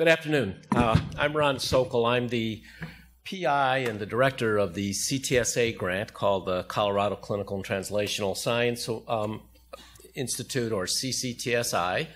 Good afternoon. Uh, I'm Ron Sokol. I'm the PI and the director of the CTSA grant called the Colorado Clinical and Translational Science um, Institute, or CCTSI,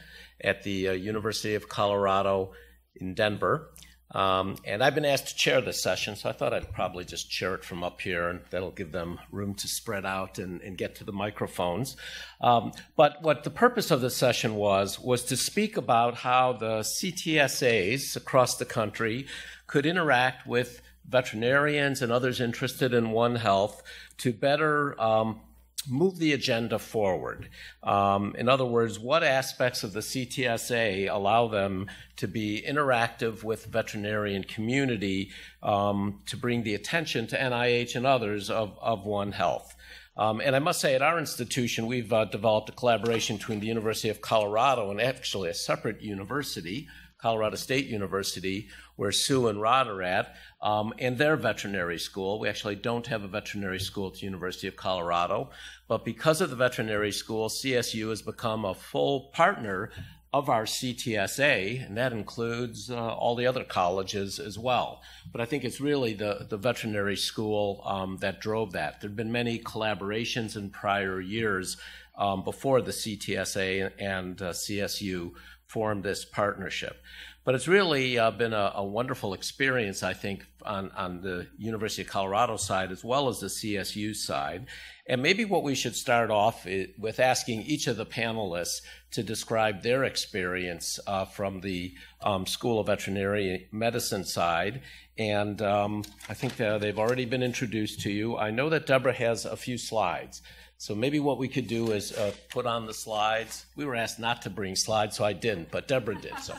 at the uh, University of Colorado in Denver. Um, and I've been asked to chair this session, so I thought I'd probably just chair it from up here, and that'll give them room to spread out and, and get to the microphones. Um, but what the purpose of this session was, was to speak about how the CTSAs across the country could interact with veterinarians and others interested in One Health to better um, move the agenda forward. Um, in other words, what aspects of the CTSA allow them to be interactive with veterinarian community um, to bring the attention to NIH and others of, of One Health? Um, and I must say, at our institution, we've uh, developed a collaboration between the University of Colorado and actually a separate university, Colorado State University, where Sue and Rod are at, um, and their veterinary school. We actually don't have a veterinary school at the University of Colorado, but because of the veterinary school, CSU has become a full partner of our CTSA, and that includes uh, all the other colleges as well. But I think it's really the, the veterinary school um, that drove that. There have been many collaborations in prior years um, before the CTSA and uh, CSU formed this partnership. But it's really uh, been a, a, wonderful experience, I think, on, on the University of Colorado side as well as the CSU side. And maybe what we should start off with asking each of the panelists to describe their experience uh, from the um, School of Veterinary Medicine side. And um, I think uh, they've already been introduced to you. I know that Deborah has a few slides. So maybe what we could do is uh, put on the slides. We were asked not to bring slides, so I didn't, but Deborah did. So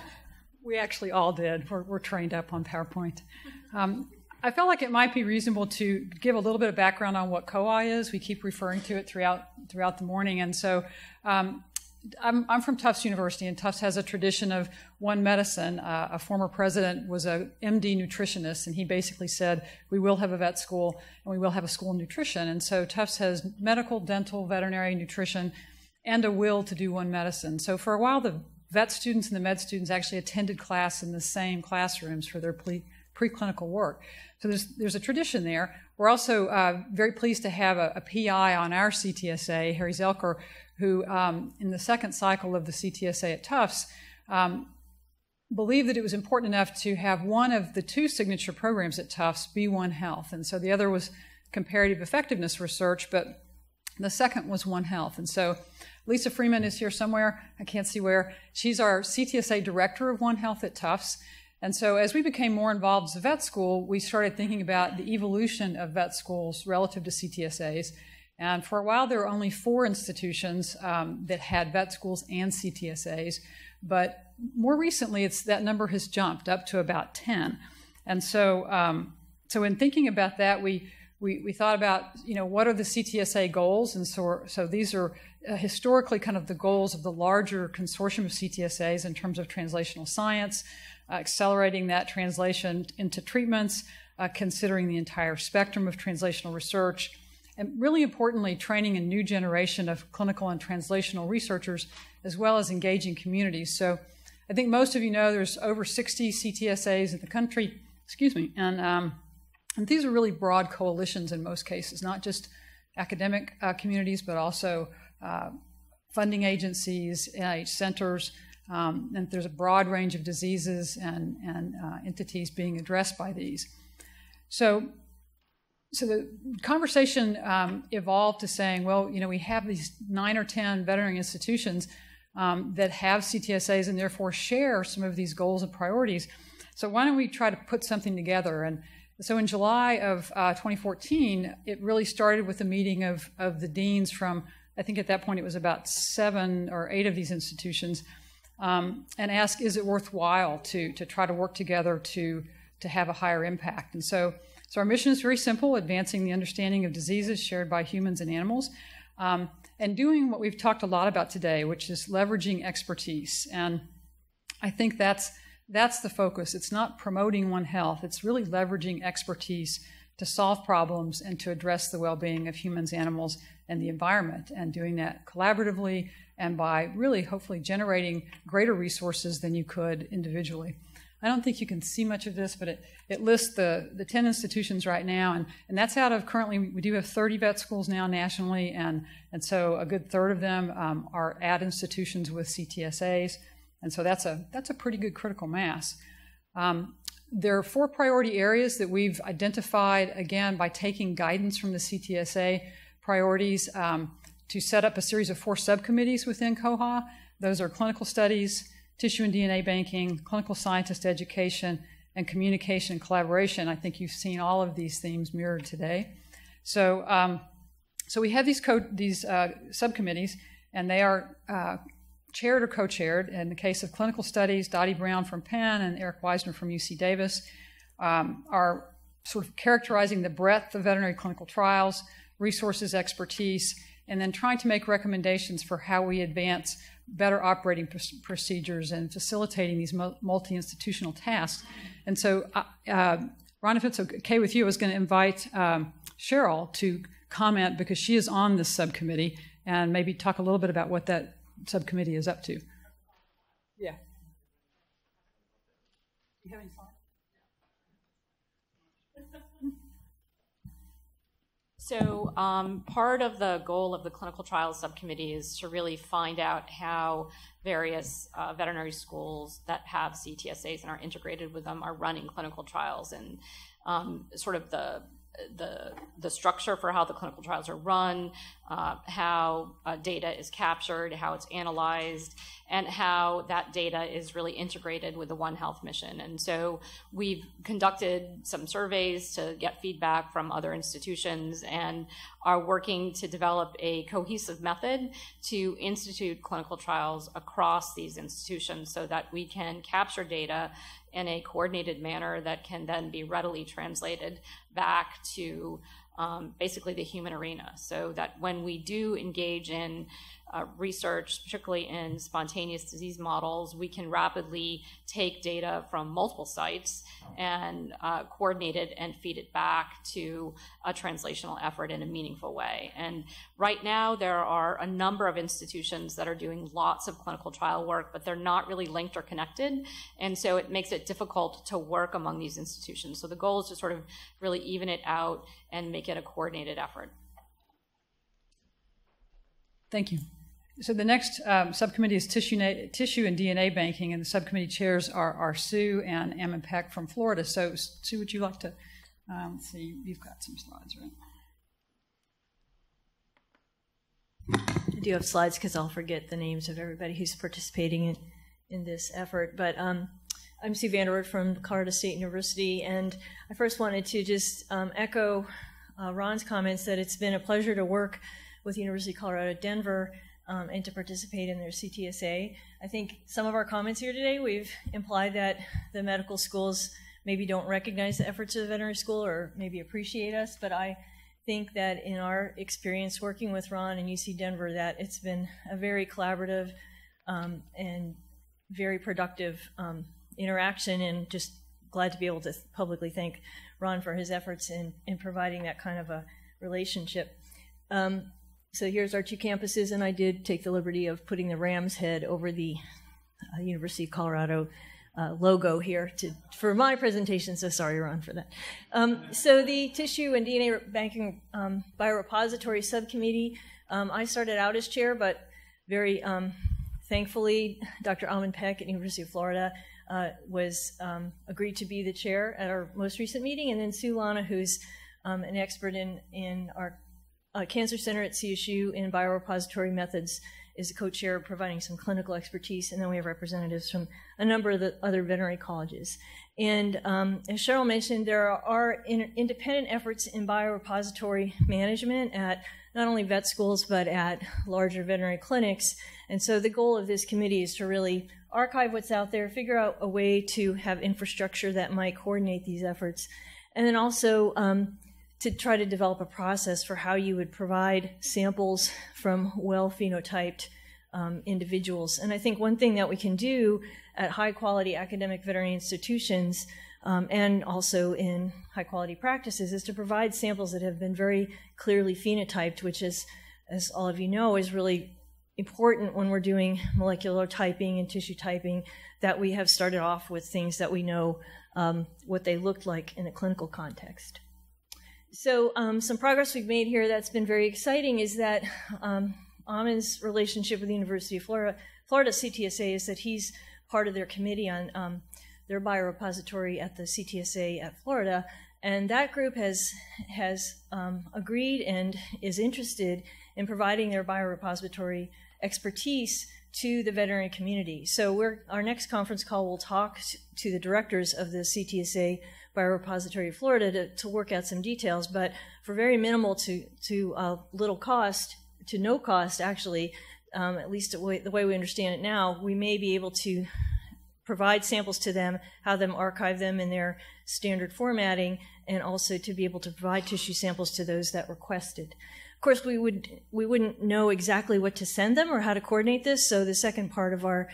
we actually all did. We're, we're trained up on PowerPoint. Um, I felt like it might be reasonable to give a little bit of background on what COI is. We keep referring to it throughout throughout the morning, and so um, I'm, I'm, from Tufts University, and Tufts has a tradition of one medicine. Uh, a former president was a MD nutritionist, and he basically said, "We will have a vet school, and we will have a school of nutrition." And so Tufts has medical, dental, veterinary, nutrition, and a will to do one medicine. So for a while, the vet students and the med students actually attended class in the same classrooms for their pre- preclinical work. So there's, there's a tradition there. We're also uh, very pleased to have a, a, PI on our CTSA, Harry Selker, who um, in the second cycle of the CTSA at Tufts um, believed that it was important enough to have one of the two signature programs at Tufts be One Health. And so the other was comparative effectiveness research, but the second was One Health. And so Lisa Freeman is here somewhere. I can't see where. She's our CTSA director of One Health at Tufts. And so, as we became more involved as a vet school, we started thinking about the evolution of vet schools relative to CTSAs. And for a while, there were only four institutions um, that had vet schools and CTSAs. But more recently, it's, that number has jumped up to about 10. And so, um, so in thinking about that, we, we, we thought about, you know, what are the CTSA goals? And so, so these are uh, historically kind of the goals of the larger consortium of CTSAs in terms of translational science, uh, accelerating that translation into treatments, uh, considering the entire spectrum of translational research, and really importantly, training a new generation of clinical and translational researchers, as well as engaging communities. So I think most of you know there's over 60 CTSAs in the country, excuse me, and, um, and these are really broad coalitions in most cases, not just academic uh, communities, but also uh, funding agencies, NIH centers, um, and there's a broad range of diseases and, and uh, entities being addressed by these. So, so the conversation um, evolved to saying, well, you know, we have these nine or ten veterinary institutions um, that have CTSAs and therefore share some of these goals and priorities. So why don't we try to put something together? And so in July of uh, 2014, it really started with a meeting of, of the deans from I think at that point it was about seven or eight of these institutions, um, and ask, is it worthwhile to, to try to work together to, to have a higher impact? And so, so our mission is very simple advancing the understanding of diseases shared by humans and animals, um, and doing what we've talked a lot about today, which is leveraging expertise. And I think that's, that's the focus. It's not promoting One Health, it's really leveraging expertise to solve problems and to address the well being of humans, animals, and the environment, and doing that collaboratively and by really hopefully generating greater resources than you could individually. I don't think you can see much of this, but it, it lists the, the 10 institutions right now, and, and that's out of currently, we do have 30 vet schools now nationally, and, and so a good third of them um, are at institutions with CTSAs, and so that's a, that's a pretty good critical mass. Um, there are four priority areas that we've identified, again, by taking guidance from the CTSA priorities um, to set up a series of four subcommittees within COHA. Those are clinical studies, tissue and DNA banking, clinical scientist education, and communication and collaboration. I think you've seen all of these themes mirrored today. So, um, so we have these, these uh, subcommittees, and they are uh, chaired or co-chaired. In the case of clinical studies, Dottie Brown from Penn and Eric Wisner from UC Davis um, are sort of characterizing the breadth of veterinary clinical trials, resources, expertise, and then trying to make recommendations for how we advance better operating pr- procedures and facilitating these multi-institutional tasks. And so, uh, uh, Ron, if it's okay with you, I was going to invite um, Cheryl to comment because she is on this subcommittee and maybe talk a little bit about what that subcommittee is up to. Yeah. You have any slides? So, um, part of the goal of the clinical trials subcommittee is to really find out how various uh, veterinary schools that have CTSAs and are integrated with them are running clinical trials and um, sort of the the, the structure for how the clinical trials are run, uh, how uh, data is captured, how it's analyzed, and how that data is really integrated with the One Health mission. And so we've conducted some surveys to get feedback from other institutions and are working to develop a cohesive method to institute clinical trials across these institutions so that we can capture data in a coordinated manner that can then be readily translated back to um, basically the human arena. So that when we do engage in uh, research, particularly in spontaneous disease models, we can rapidly take data from multiple sites and uh, coordinate it and feed it back to a translational effort in a meaningful way. And right now, there are a number of institutions that are doing lots of clinical trial work, but they're not really linked or connected. And so it makes it difficult to work among these institutions. So the goal is to sort of really even it out and make it a coordinated effort. Thank you. So the next um, subcommittee is tissue, tissue and DNA banking, and the subcommittee chairs are, are Sue and Ammon Peck from Florida. So Sue, would you like to um, see? You've got some slides, right? I do have slides because I'll forget the names of everybody who's participating in, in this effort. But um, I'm Sue VandeWoude from Colorado State University, and I first wanted to just um, echo uh, Ron's comments that it's been a pleasure to work with University of Colorado Denver um, and to participate in their CTSA. I think some of our comments here today, we've implied that the medical schools maybe don't recognize the efforts of the veterinary school or maybe appreciate us, but I think that in our experience working with Ron and UC Denver, that it's been a very collaborative um, and very productive um, interaction, and just glad to be able to publicly thank Ron for his efforts in, in providing that kind of a relationship. Um, so here's our two campuses, and I did take the liberty of putting the ram's head over the uh, University of Colorado uh, logo here to, for my presentation, so sorry, Ron, for that. Um, so the Tissue and DNA Banking um, Biorepository Subcommittee, um, I started out as chair, but very um, thankfully, Dr. Ammon Peck at University of Florida uh, was um, agreed to be the chair at our most recent meeting, and then Sue Lana, who's um, an expert in, in our uh, Cancer Center at CSU in biorepository methods is the co-chair providing some clinical expertise, and then we have representatives from a number of the other veterinary colleges. And um, as Cheryl mentioned, there are in, independent efforts in biorepository management at not only vet schools but at larger veterinary clinics. And so the goal of this committee is to really archive what's out there, figure out a way to have infrastructure that might coordinate these efforts, and then also um, to try to develop a process for how you would provide samples from well phenotyped um, individuals. And I think one thing that we can do at high quality academic veterinary institutions um, and also in high quality practices is to provide samples that have been very clearly phenotyped, which is, as all of you know, is really important when we're doing molecular typing and tissue typing that we have started off with things that we know um, what they looked like in a clinical context. So, um, some progress we've made here that's been very exciting is that um, Ammon's relationship with the University of Florida, Florida CTSA, is that he's part of their committee on um, their biorepository at the CTSA at Florida, and that group has has um, agreed and is interested in providing their biorepository expertise to the veterinary community. So our next conference call will talk to the directors of the CTSA Biorepository of Florida to, to work out some details, but for very minimal to, to uh, little cost, to no cost actually, um, at least the way, the way we understand it now, we may be able to provide samples to them, have them archive them in their standard formatting, and also to be able to provide tissue samples to those that requested. Of course, we would we wouldn't know exactly what to send them or how to coordinate this. So the second part of our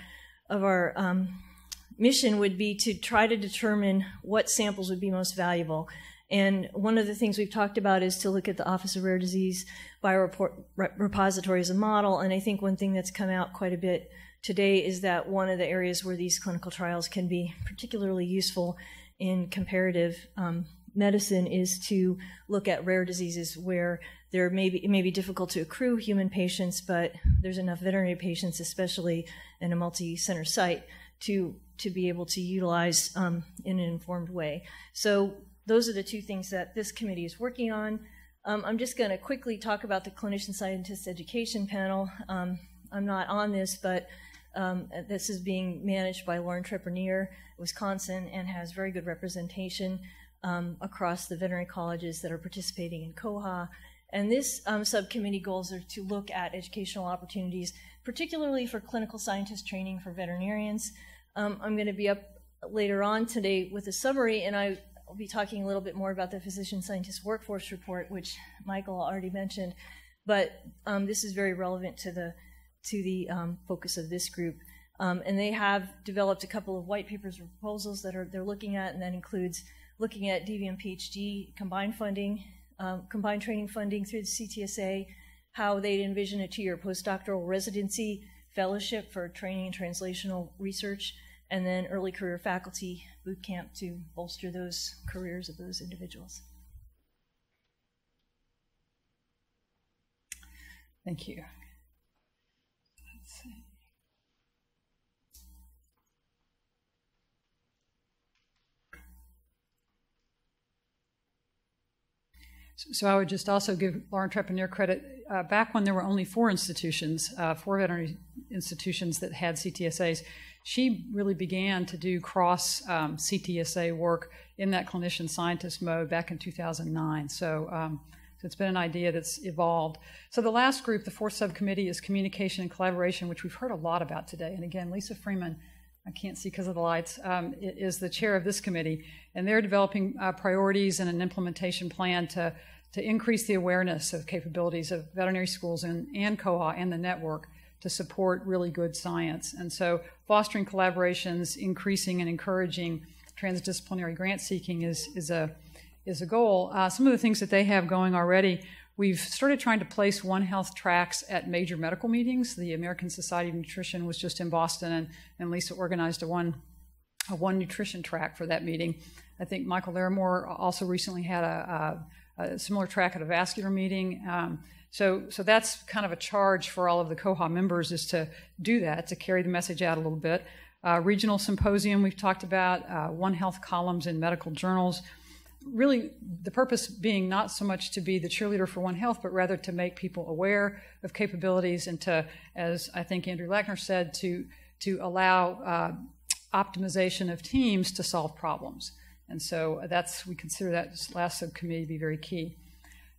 of our um, mission would be to try to determine what samples would be most valuable. And one of the things we've talked about is to look at the Office of Rare Disease Biorepository as a model. And I think one thing that's come out quite a bit today is that one of the areas where these clinical trials can be particularly useful in comparative um, medicine is to look at rare diseases where there may be, it may be difficult to accrue human patients, but there's enough veterinary patients, especially in a multi-center site, to to be able to utilize um, in an informed way. So those are the two things that this committee is working on. Um, I'm just going to quickly talk about the clinician scientist education panel. Um, I'm not on this, but um, this is being managed by Lauren Trepanier, Wisconsin, and has very good representation um, across the veterinary colleges that are participating in COHA. And this um, subcommittee goals are to look at educational opportunities, particularly for clinical scientist training for veterinarians. Um, I'm going to be up later on today with a summary, and I will be talking a little bit more about the physician scientist workforce report, which Michael already mentioned. But um, this is very relevant to the to the um, focus of this group. Um, and they have developed a couple of white papers proposals that are they're looking at, and that includes looking at DVM PhD combined funding, um, combined training funding through the CTSA, how they'd envision a two-year postdoctoral residency fellowship for training and translational research, and then early career faculty boot camp to bolster those careers of those individuals. Thank you. So I would just also give Lauren Trepanier credit. Uh, back when there were only four institutions, uh, four veterinary institutions that had CTSAs, she really began to do cross um, CTSA work in that clinician scientist mode back in 2009. So, um, so it's been an idea that's evolved. So the last group, the fourth subcommittee, is communication and collaboration, which we've heard a lot about today. And again, Lisa Freeman, I can't see because of the lights, um, is the chair of this committee, and they're developing uh, priorities and an implementation plan to to increase the awareness of capabilities of veterinary schools and, and COHA and the network to support really good science. And so fostering collaborations, increasing and encouraging transdisciplinary grant seeking is, is, a, is a goal. Uh, some of the things that they have going already, we've started trying to place One Health tracks at major medical meetings. The American Society of Nutrition was just in Boston, and, and Lisa organized a one, a one nutrition track for that meeting. I think Michael Lairmore also recently had a, a a similar track at a vascular meeting. Um, so, so that's kind of a charge for all of the COHA members is to do that, to carry the message out a little bit. Uh, regional symposium we've talked about, uh, One Health columns in medical journals. Really, the purpose being not so much to be the cheerleader for One Health, but rather to make people aware of capabilities and to, as I think Andrew Lackner said, to to allow uh, optimization of teams to solve problems. And so that's, we consider that last subcommittee to be very key.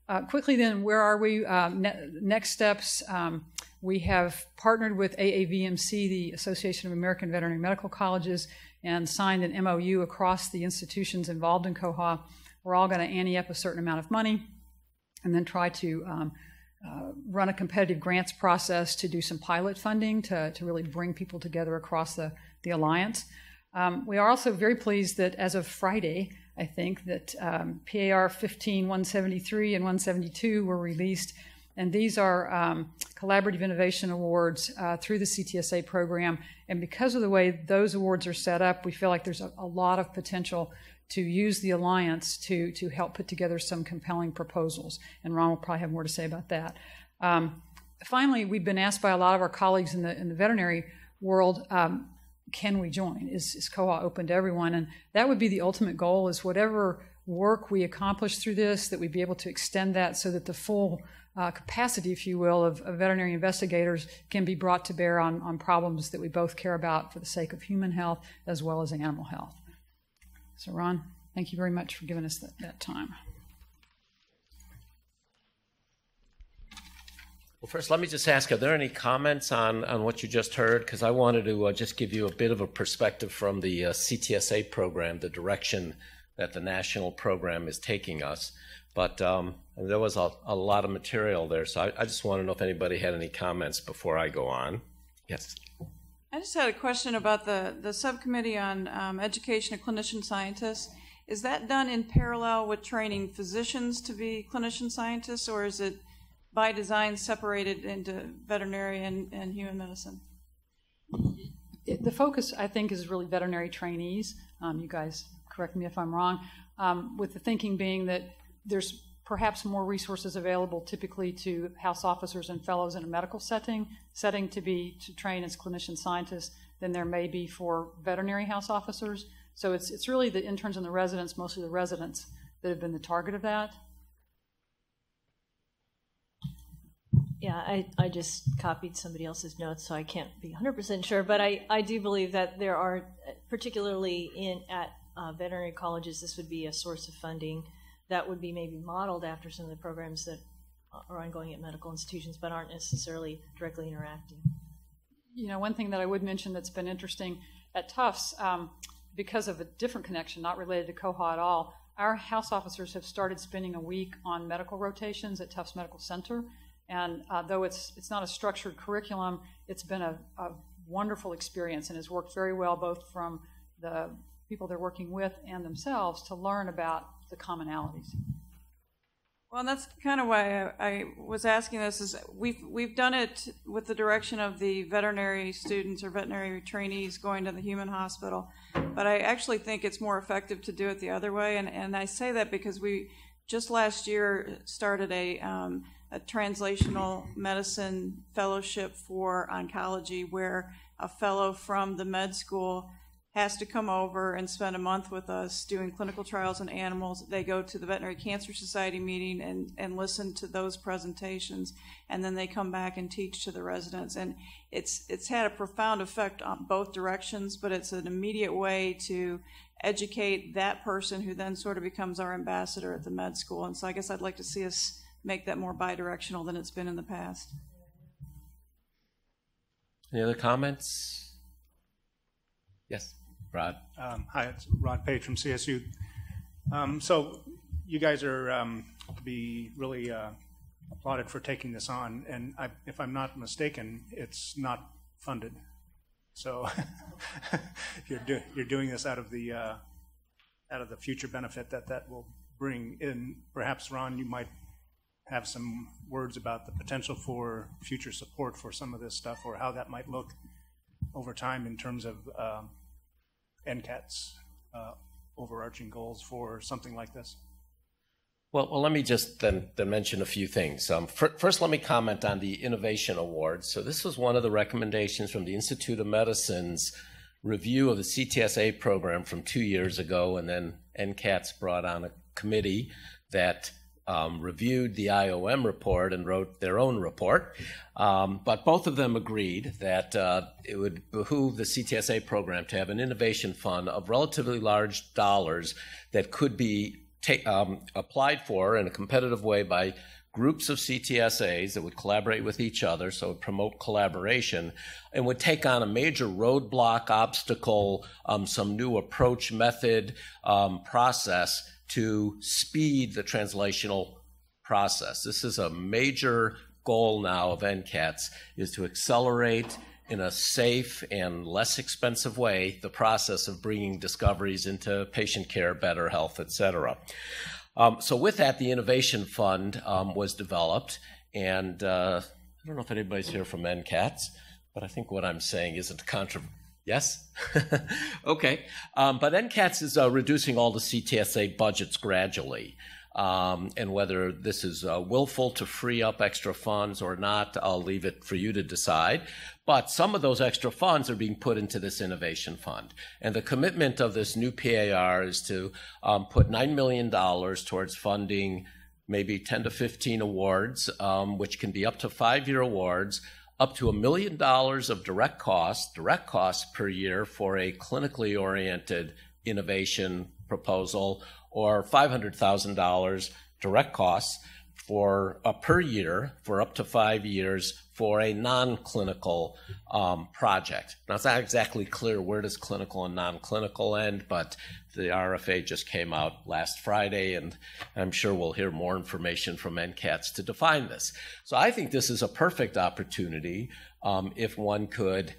Uh, quickly then, where are we? Um, ne- next steps, um, we have partnered with AAVMC, the Association of American Veterinary Medical Colleges, and signed an MOU across the institutions involved in COHA. We're all going to ante up a certain amount of money and then try to um, uh, run a competitive grants process to do some pilot funding to, to really bring people together across the, the alliance. Um, we are also very pleased that as of Friday, I think that um, PAR 15 173 and 172 were released And these are um, collaborative innovation awards uh, through the CTSA program. And because of the way those awards are set up, we feel like there's a, a lot of potential to use the alliance to to help put together some compelling proposals. And Ron will probably have more to say about that. Um, finally, we've been asked by a lot of our colleagues in the in the veterinary world. Um, can we join? Is, is COHA open to everyone? And that would be the ultimate goal: is whatever work we accomplish through this, that we be able to extend that so that the full uh, capacity, if you will, of, of, veterinary investigators can be brought to bear on, on problems that we both care about for the sake of human health as well as animal health. So, Ron, thank you very much for giving us that, that time. Well, first, let me just ask are there any comments on, on what you just heard? Because I wanted to uh, just give you a bit of a perspective from the uh, CTSA program, the direction that the national program is taking us. But um, there was a, a, lot of material there, so I, I, just want to know if anybody had any comments before I go on. Yes. I just had a question about the, the subcommittee on um, education of clinician scientists. Is that done in parallel with training physicians to be clinician scientists, or is it by design separated into veterinary and, and human medicine? The focus, I think, is really veterinary trainees. Um, you guys correct me if I'm wrong, um, with the thinking being that there's perhaps more resources available typically to house officers and fellows in a medical setting setting to be to train as clinician scientists than there may be for veterinary house officers. So it's it's really the interns and the residents, mostly the residents, that have been the target of that. Yeah, I, I just copied somebody else's notes, so I can't be 100% sure, but I, I do believe that there are, particularly in at uh, veterinary colleges, this would be a source of funding that would be maybe modeled after some of the programs that are ongoing at medical institutions but aren't necessarily directly interacting. You know, one thing that I would mention that's been interesting at Tufts, um, because of a different connection, not related to COHA at all, our house officers have started spending a week on medical rotations at Tufts Medical Center. And uh, though it's, it's not a structured curriculum, it's been a, a wonderful experience and has worked very well both from the people they're working with and themselves to learn about the commonalities. Well, that's kind of why I, I, was asking this. Is we've we've done it with the direction of the veterinary students or veterinary trainees going to the human hospital, but I actually think it's more effective to do it the other way. And and I say that because we just last year started a um, a translational medicine fellowship for oncology, where a fellow from the med school has to come over and spend a month with us doing clinical trials on animals. They go to the Veterinary Cancer Society meeting and, and listen to those presentations, and then they come back and teach to the residents. And it's it's had a profound effect on both directions, but it's an immediate way to educate that person who then sort of becomes our ambassador at the med school. And so I guess I'd like to see us make that more bidirectional than it's been in the past. Any other comments? Yes. Rod. Um, hi, it's Rod Page from CSU. Um, so you guys are um, be really uh, applauded for taking this on, and I, if I'm not mistaken, it's not funded. So you're do, you're doing this out of the uh, out of the future benefit that that will bring in. Perhaps Ron, you might have some words about the potential for future support for some of this stuff, or how that might look over time in terms of um, NCATS uh, overarching goals for something like this? Well, well, let me just then, then mention a few things. Um, first, let me comment on the Innovation Award. So, this was one of the recommendations from the Institute of Medicine's review of the CTSA program from two years ago, and then NCATS brought on a committee that um, reviewed the IOM report and wrote their own report. Um, but both of them agreed that uh, it would behoove the CTSA program to have an innovation fund of relatively large dollars that could be ta- um, applied for in a competitive way by groups of CTSAs that would collaborate with each other, so would promote collaboration, and would take on a major roadblock, obstacle, um, some new approach, method, um, process to speed the translational process. This is a major goal now of NCATS is to accelerate in a safe and less expensive way the process of bringing discoveries into patient care, better health, et cetera. Um, so with that, the Innovation Fund um, was developed, And uh, I don't know if anybody's here from NCATS, but I think what I'm saying isn't controversial. Yes? okay. Um, but NCATS is uh, reducing all the CTSA budgets gradually. Um, and whether this is uh, willful to free up extra funds or not, I'll leave it for you to decide. But some of those extra funds are being put into this innovation fund. And the commitment of this new PAR is to um, put $9 million towards funding maybe 10 to 15 awards, um, which can be up to five year awards, up to a million dollars of direct costs, direct costs per year for a clinically oriented innovation proposal or $500,000 direct costs for uh, per year for up to five years for a non-clinical um, project. Now it's not exactly clear where does clinical and non-clinical end, but the RFA just came out last Friday, and I'm sure we'll hear more information from NCATS to define this. So I think this is a perfect opportunity um, if one could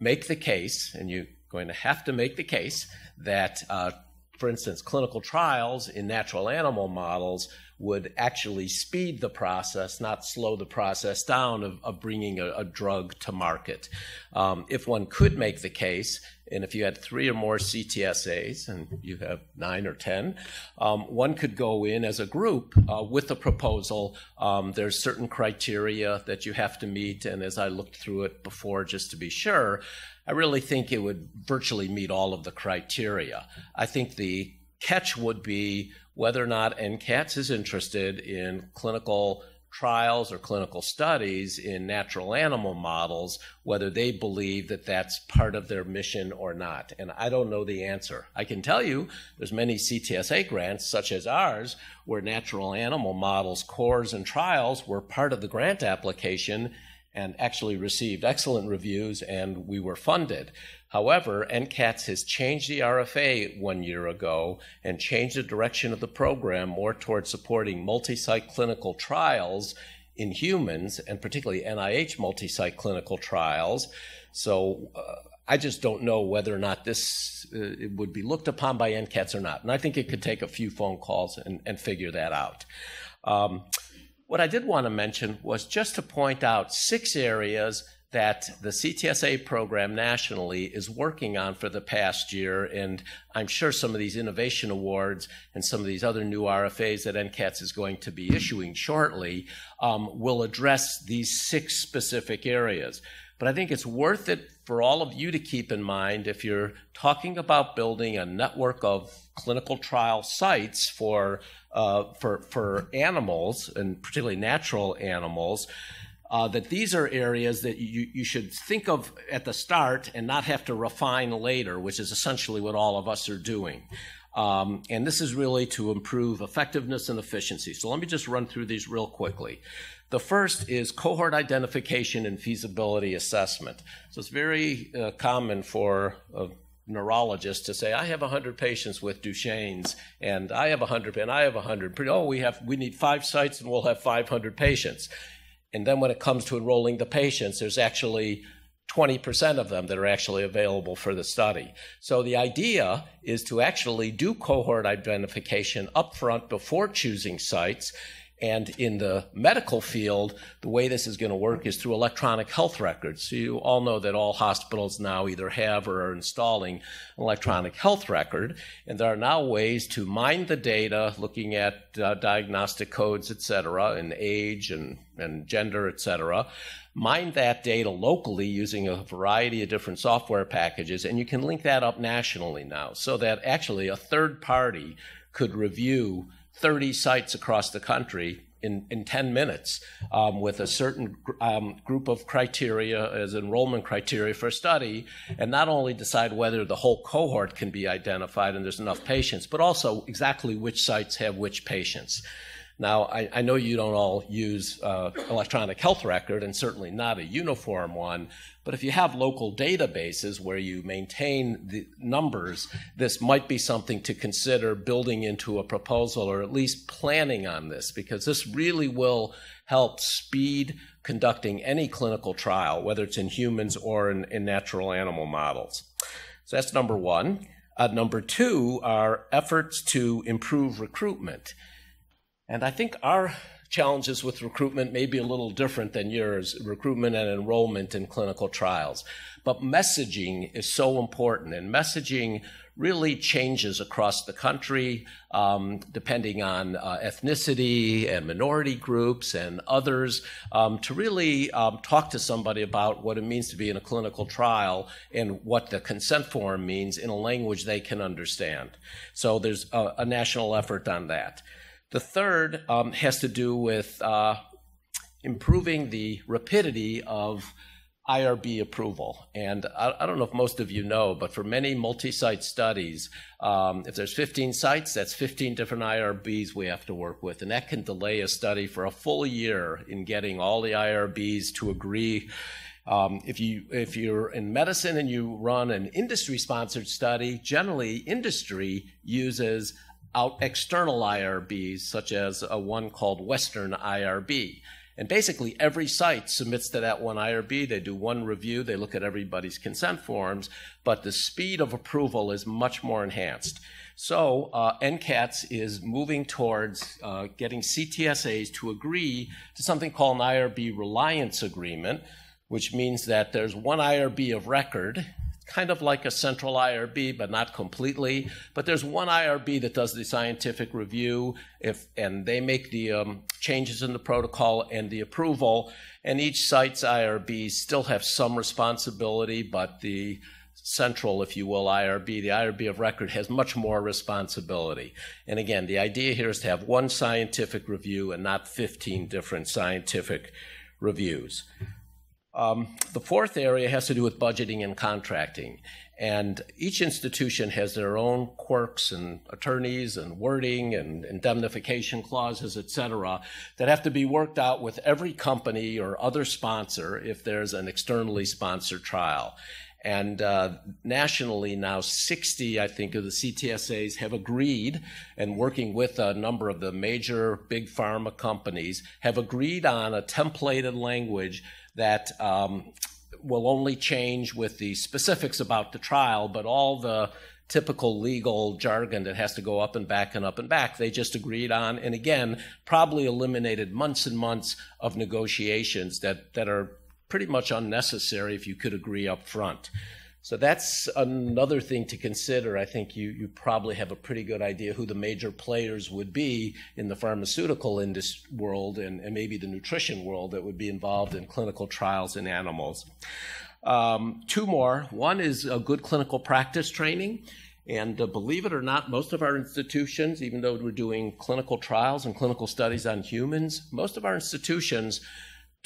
make the case, and you're going to have to make the case that uh, for instance, clinical trials in natural animal models would actually speed the process, not slow the process down of, of bringing a, a, drug to market. Um, if one could make the case, and if you had three or more CTSAs, and you have nine or ten, um, one could go in as a group uh, with a proposal. Um, there's certain criteria that you have to meet, and as I looked through it before, just to be sure, I really think it would virtually meet all of the criteria. I think the catch would be whether or not NCATS is interested in clinical trials or clinical studies in natural animal models, whether they believe that that's part of their mission or not. And I don't know the answer. I can tell you there's many CTSA grants, such as ours, where natural animal models, cores, and trials were part of the grant application and actually received excellent reviews, and we were funded. However, NCATS has changed the RFA one year ago and changed the direction of the program more towards supporting multi site clinical trials in humans, and particularly NIH multi site clinical trials. So uh, I just don't know whether or not this uh, would be looked upon by NCATS or not. And I think it could take a few phone calls and, and figure that out. Um, what I did want to mention was just to point out six areas that the CTSA program nationally is working on for the past year. And I'm sure some of these innovation awards and some of these other new RFAs that NCATS is going to be issuing shortly um, will address these six specific areas. But I think it's worth it for all of you to keep in mind if you're talking about building a network of clinical trial sites for uh, for for animals and particularly natural animals. Uh, that these are areas that you, you should think of at the start and not have to refine later, which is essentially what all of us are doing. Um, and this is really to improve effectiveness and efficiency. So let me just run through these real quickly. The first is cohort identification and feasibility assessment. So it's very uh, common for a neurologist to say, I have 100 patients with Duchenne's, and I have 100, and I have 100. Oh, we, have, we need five sites, and we'll have 500 patients. And then when it comes to enrolling the patients, there's actually 20% of them that are actually available for the study. So the idea is to actually do cohort identification upfront before choosing sites and in the medical field, the way this is going to work is through electronic health records. So you all know that all hospitals now either have or are installing an electronic health record. And there are now ways to mine the data, looking at uh, diagnostic codes, et cetera, and age and, and gender, et cetera. Mine that data locally using a variety of different software packages, and you can link that up nationally now so that actually a third party could review 30 sites across the country in, in 10 minutes um, with a certain um, group of criteria as enrollment criteria for a study, and not only decide whether the whole cohort can be identified and there's enough patients, but also exactly which sites have which patients. Now, I, I know you don't all use uh, electronic health record, and certainly not a uniform one, but if you have local databases where you maintain the numbers, this might be something to consider building into a proposal or at least planning on this, because this really will help speed conducting any clinical trial, whether it's in humans or in, in natural animal models. So that's number one. Uh, number two are efforts to improve recruitment. And I think our challenges with recruitment may be a little different than yours, recruitment and enrollment in clinical trials. But messaging is so important, and messaging really changes across the country um, depending on uh, ethnicity and minority groups and others um, to really um, talk to somebody about what it means to be in a clinical trial and what the consent form means in a language they can understand. So there's a, a national effort on that. The third um, has to do with uh, improving the rapidity of IRB approval. And I, I, don't know if most of you know, but for many multi site studies, um, if there's 15 sites, that's 15 different IRBs we have to work with. And that can delay a study for a full year in getting all the IRBs to agree. Um, if, you, if you're in medicine and you run an industry sponsored study, generally industry uses out external IRBs, such as a one called Western IRB. And basically, every site submits to that one IRB. They do one review, they look at everybody's consent forms, but the speed of approval is much more enhanced. So, uh, NCATS is moving towards uh, getting CTSAs to agree to something called an IRB reliance agreement, which means that there's one IRB of record kind of like a central IRB, but not completely. But there's one IRB that does the scientific review, if, and they make the um, changes in the protocol and the approval. And each site's IRB still have some responsibility, but the central, if you will, IRB, the IRB of record has much more responsibility. And again, the idea here is to have one scientific review and not 15 different scientific reviews. Um, the fourth area has to do with budgeting and contracting. And each institution has their own quirks and attorneys and wording and indemnification clauses, et cetera, that have to be worked out with every company or other sponsor if there's an externally sponsored trial. And uh, nationally, now 60, I think, of the CTSAs have agreed, and working with a number of the major big pharma companies, have agreed on a templated language that um, will only change with the specifics about the trial, but all the typical legal jargon that has to go up and back and up and back, they just agreed on. And again, probably eliminated months and months of negotiations that, that are pretty much unnecessary if you could agree up front. So that's another thing to consider. I think you, you probably have a pretty good idea who the major players would be in the pharmaceutical industry world and, and maybe the nutrition world that would be involved in clinical trials in animals. Um, two more. One is a good clinical practice training. And uh, believe it or not, most of our institutions, even though we're doing clinical trials and clinical studies on humans, most of our institutions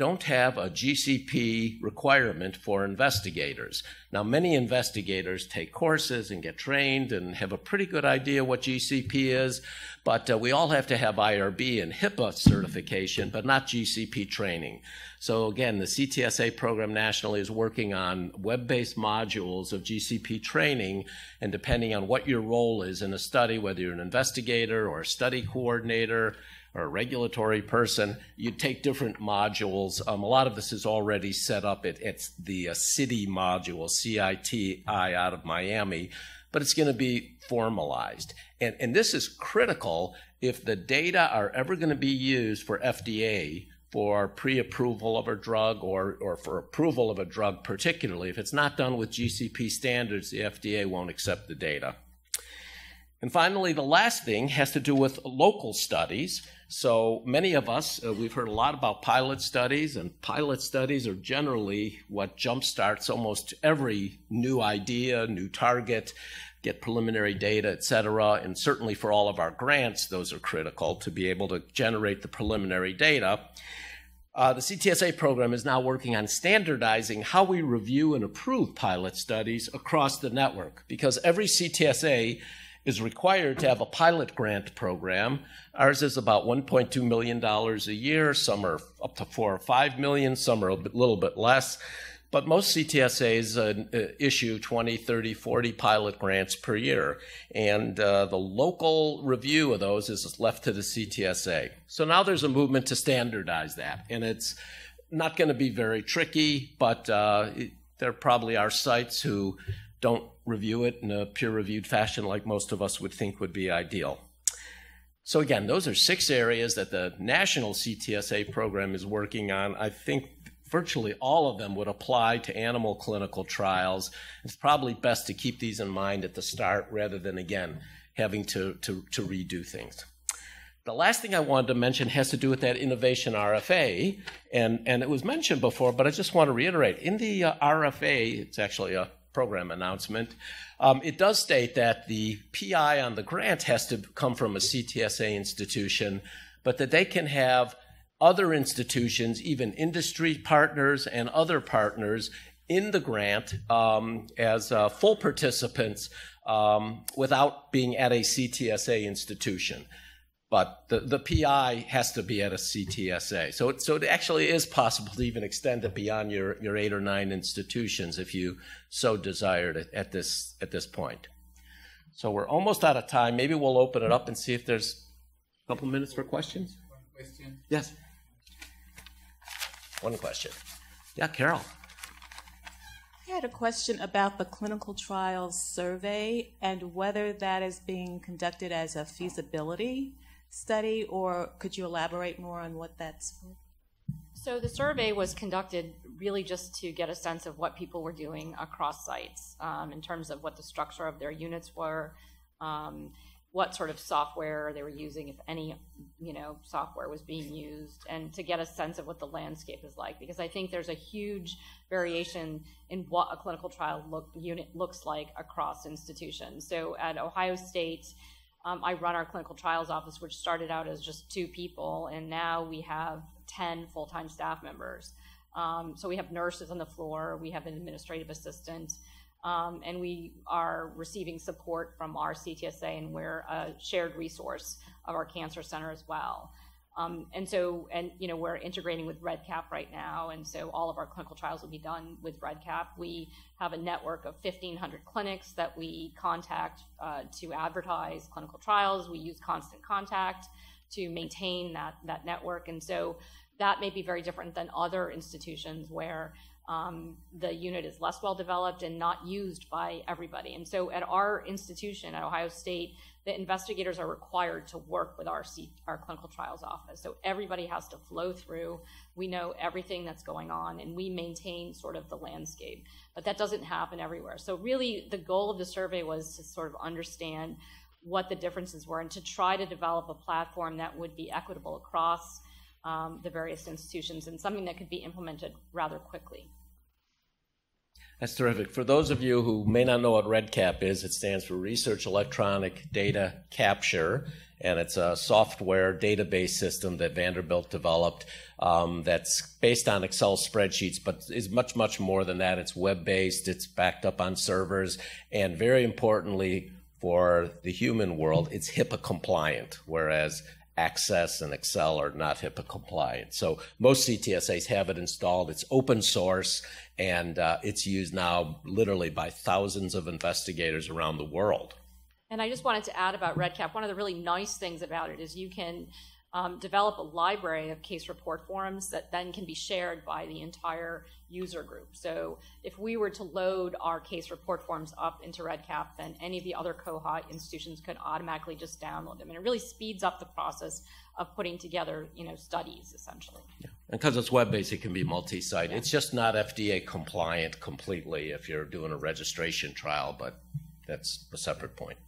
don't have a GCP requirement for investigators. Now, many investigators take courses and get trained and have a pretty good idea what GCP is, but uh, we all have to have IRB and HIPAA certification, but not GCP training. So, again, the CTSA program nationally is working on web based modules of GCP training, and depending on what your role is in a study, whether you're an investigator or a study coordinator, or a regulatory person, you take different modules. Um, a lot of this is already set up. It, it's the uh, CITI module, CITI out of Miami, but it's going to be formalized. And, and this is critical if the data are ever going to be used for FDA for pre-approval of a drug or, or for approval of a drug particularly. If it's not done with GCP standards, the FDA won't accept the data. And finally, the last thing has to do with local studies. So many of us, uh, we've heard a lot about pilot studies, and pilot studies are generally what jumpstarts almost every new idea, new target, get preliminary data, et cetera. And certainly for all of our grants, those are critical to be able to generate the preliminary data. Uh, the CTSA program is now working on standardizing how we review and approve pilot studies across the network because every CTSA is required to have a pilot grant program. Ours is about $1.2 million a year. Some are up to four or five million, some are a little bit less. But most CTSAs uh, issue 20, 30, 40 pilot grants per year. And uh, the local review of those is left to the CTSA. So now there's a movement to standardize that. And it's not going to be very tricky, but uh, it, there probably are sites who don't review it in a peer reviewed fashion like most of us would think would be ideal. So again, those are six areas that the national CTSA program is working on. I think virtually all of them would apply to animal clinical trials. It's probably best to keep these in mind at the start rather than, again, having to, to, to redo things. The last thing I wanted to mention has to do with that innovation RFA, and, and it was mentioned before, but I just want to reiterate. In the uh, RFA, it's actually a program announcement, um, it does state that the PI on the grant has to come from a CTSA institution, but that they can have other institutions, even industry partners and other partners in the grant um, as uh, full participants um, without being at a CTSA institution. But the, the PI has to be at a CTSA. So it, so it actually is possible to even extend it beyond your, your eight or nine institutions if you so desired at, at, this, at this point. So we're almost out of time. Maybe we'll open it up and see if there's a couple minutes for questions. One question. Yes. One question. Yeah, Carol. I had a question about the clinical trials survey and whether that is being conducted as a feasibility study, or could you elaborate more on what that's for? So the survey was conducted really just to get a sense of what people were doing across sites um, in terms of what the structure of their units were, um, what sort of software they were using, if any, you know, software was being used, and to get a sense of what the landscape is like. Because I think there's a huge variation in what a clinical trial look, unit looks like across institutions. So at Ohio State, um, I run our clinical trials office, which started out as just two people, and now we have 10 full time staff members. Um, so we have nurses on the floor, we have an administrative assistant, um, and we are receiving support from our CTSA, and we're a shared resource of our cancer center as well. Um, and so, and you know, we're integrating with REDCap right now, and so all of our clinical trials will be done with REDCap. We have a network of 1,500 clinics that we contact uh, to advertise clinical trials. We use constant contact to maintain that that network, and so that may be very different than other institutions where um, the unit is less well developed and not used by everybody. And so at our institution at Ohio State, the investigators are required to work with our, C- our clinical trials office. So everybody has to flow through. We know everything that's going on and we maintain sort of the landscape. But that doesn't happen everywhere. So really the goal of the survey was to sort of understand what the differences were and to try to develop a platform that would be equitable across um, the various institutions and something that could be implemented rather quickly. That's terrific. For those of you who may not know what REDCap is, it stands for Research Electronic Data Capture, and it's a software database system that Vanderbilt developed um, that's based on Excel spreadsheets, but is much, much more than that. It's web based, it's backed up on servers, and very importantly, for the human world, it's HIPAA compliant, whereas Access and Excel are not HIPAA compliant. So most CTSAs have it installed. It's open source and uh, it's used now literally by thousands of investigators around the world. And I just wanted to add about REDCap. One of the really nice things about it is you can um, develop a library of case report forms that then can be shared by the entire user group. So if we were to load our case report forms up into REDCap, then any of the other COHA institutions could automatically just download them. And it really speeds up the process of putting together, you know, studies essentially. Yeah. And because it's web-based, it can be multi-site. Yeah. It's just not FDA compliant completely if you're doing a registration trial, but that's a separate point.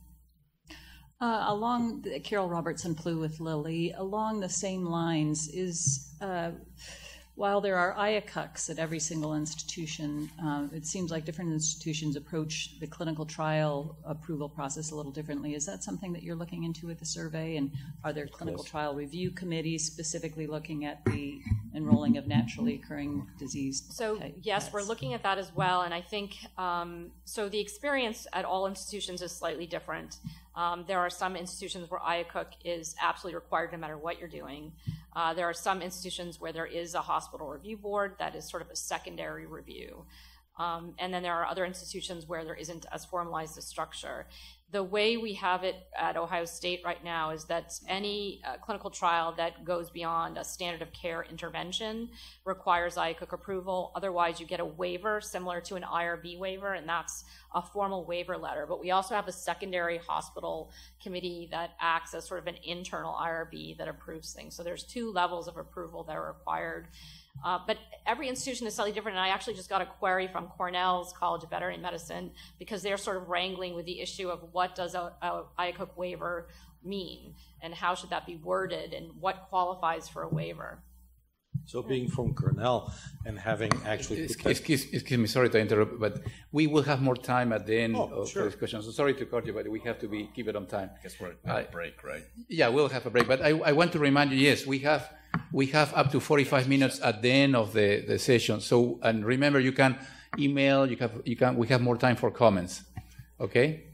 Uh, along the, Carol Robertson Plew with Lilly. along the same lines is uh, while there are IACUCs at every single institution, uh, it seems like different institutions approach the clinical trial approval process a little differently. Is that something that you're looking into with the survey? And are there clinical trial review committees specifically looking at the enrolling of naturally occurring disease? So yes, we're looking at that as well. And I think um, so. The experience at all institutions is slightly different. Um, there are some institutions where IACUC is absolutely required no matter what you're doing. Uh, there are some institutions where there is a hospital review board that is sort of a secondary review. Um, and then there are other institutions where there isn't as formalized a structure. the way we have it at Ohio State right now is that any uh, clinical trial that goes beyond a standard of care intervention requires IACUC approval. Otherwise, you get a waiver similar to an IRB waiver, and that's a formal waiver letter. But we also have a secondary hospital committee that acts as sort of an internal IRB that approves things. So there's two levels of approval that are required. Uh, but every institution is slightly different, and I actually just got a query from Cornell's College of Veterinary Medicine because they're sort of wrangling with the issue of what does a, a IACUC waiver mean, and how should that be worded, and what qualifies for a waiver. So being from Cornell and having actually. put that- Excuse, excuse me, sorry to interrupt, but we will have more time at the end Oh, of sure. the discussion. So sorry to cut you, but we have to be, keep it on time. Guess we're I- at a break, right? Yeah, we'll have a break, but I, I want to remind you, yes, we have, we have up to 45 minutes at the end of the, the session. So, and remember, you can email, you have, you can, we have more time for comments. Okay? Great.